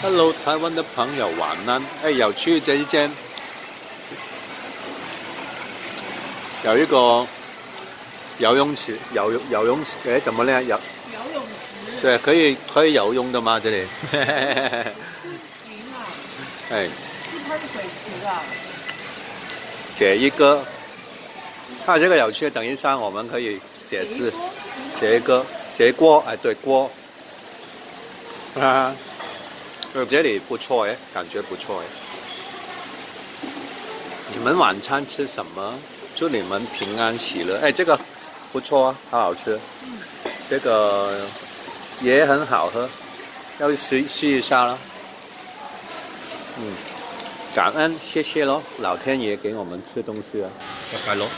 Hello，台湾的朋友晚安。哎，有去这一间，有一个游泳池，游泳游泳池，哎，怎么呢？游游泳池。对，可以可以游泳的吗？这里？是啊。哎。是喷水池啊。这一个，看这个有趣，等一下我们可以写字。这一个，这锅，哎，对锅。啊。这里不错哎，感觉不错哎。你们晚餐吃什么？祝你们平安喜乐。哎，这个不错啊，好好吃。这个也很好喝，要试试一下了。嗯，感恩，谢谢喽，老天爷给我们吃东西啊，拜拜喽。